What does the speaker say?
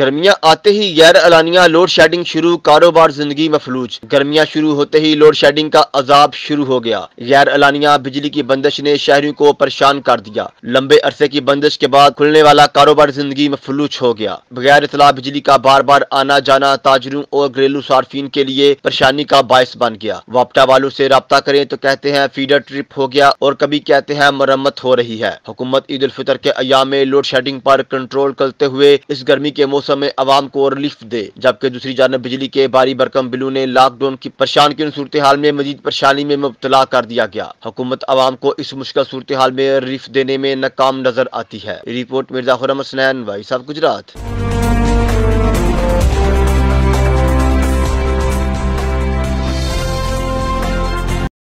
गर्मियाँ आते ही गैर अलानिया लोड शेडिंग शुरू, कारोबार ज़िंदगी मफलूज। गर्मियाँ शुरू होते ही लोड शेडिंग का अजाब शुरू हो गया। गैर अलानिया बिजली की बंदिश ने शहरों को परेशान कर दिया। लंबे अरसे की बंदिश के बाद खुलने वाला कारोबार ज़िंदगी मफलूज हो गया। बगैर इतला बिजली का बार बार आना जाना ताजरों और घरेलू सार्फिन के लिए परेशानी का बायस बन गया। वापटा वालों से रब्ता करें तो कहते हैं, फीडर ट्रिप हो गया और कभी कहते हैं, मरम्मत हो रही है। हुकूमत ईद उल फितर के अयाम में लोड शेडिंग पर कंट्रोल करते हुए इस गर्मी के मौसम में आवाम को रिलीफ दे। जबकि दूसरी जानब बिजली के भारी बरकम बिलू ने लॉकडाउन की परेशान की सूरत हाल में मजीद परेशानी में मुबतला कर दिया गया। हुकूमत आवाम को इस मुश्किल सूरत हाल में रिलीफ देने में नाकाम नज़र आती है। रिपोर्ट मिर्ज़ा खुरम हसनैन वाई साहब गुजरात।